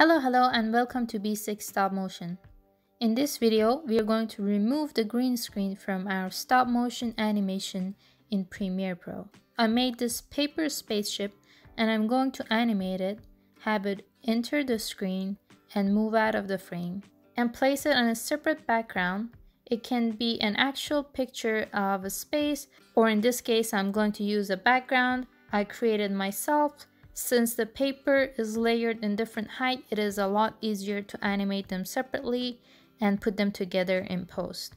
Hello, hello, and welcome to B6 Stop Motion. In this video, we are going to remove the green screen from our stop motion animation in Premiere Pro. I made this paper spaceship and I'm going to animate it, have it enter the screen and move out of the frame, and place it on a separate background. It can be an actual picture of a space, or in this case, I'm going to use a background I created myself since the paper is layered in different height, it is a lot easier to animate them separately and put them together in post.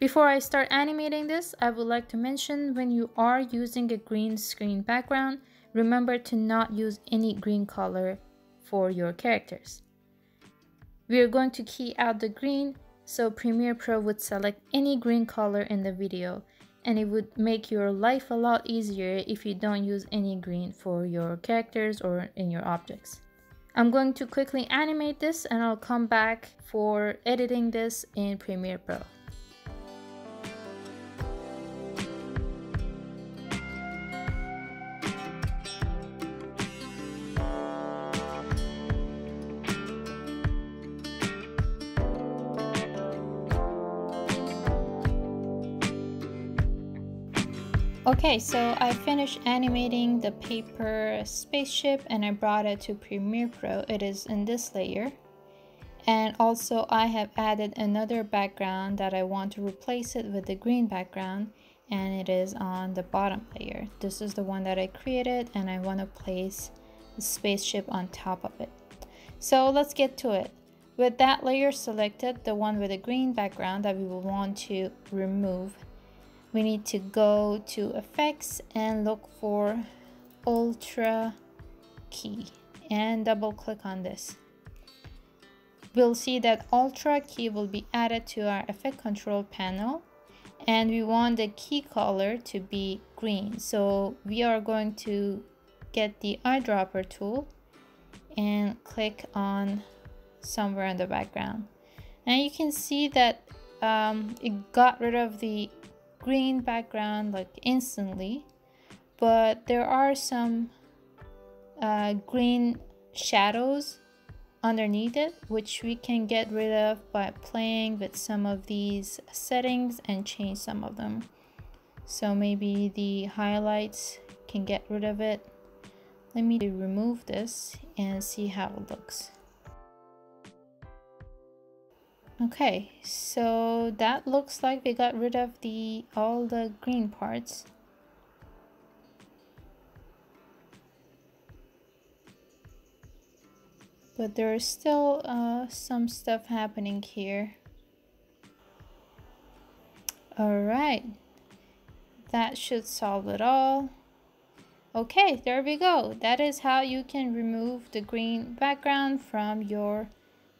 Before I start animating this, I would like to mention when you are using a green screen background, remember to not use any green color for your characters. We are going to key out the green, so Premiere Pro would select any green color in the video and it would make your life a lot easier if you don't use any green for your characters or in your objects. I'm going to quickly animate this and I'll come back for editing this in Premiere Pro. Okay, so I finished animating the paper spaceship and I brought it to Premiere Pro. It is in this layer. And also I have added another background that I want to replace it with the green background and it is on the bottom layer. This is the one that I created and I want to place the spaceship on top of it. So let's get to it. With that layer selected, the one with the green background that we will want to remove we need to go to effects and look for ultra key and double click on this. We'll see that ultra key will be added to our effect control panel and we want the key color to be green. So we are going to get the eyedropper tool and click on somewhere in the background. And you can see that um, it got rid of the green background like instantly. But there are some uh, green shadows underneath it which we can get rid of by playing with some of these settings and change some of them. So maybe the highlights can get rid of it. Let me remove this and see how it looks Okay, so that looks like we got rid of the all the green parts. But there is still uh, some stuff happening here. Alright, that should solve it all. Okay, there we go. That is how you can remove the green background from your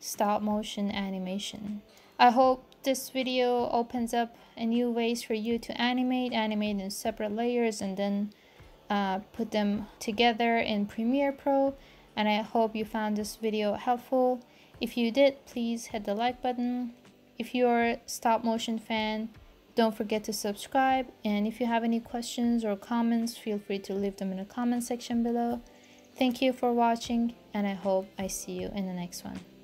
stop motion animation. I hope this video opens up a new ways for you to animate, animate in separate layers and then uh, put them together in Premiere Pro and I hope you found this video helpful. If you did, please hit the like button. If you're a stop motion fan, don't forget to subscribe and if you have any questions or comments, feel free to leave them in the comment section below. Thank you for watching and I hope I see you in the next one.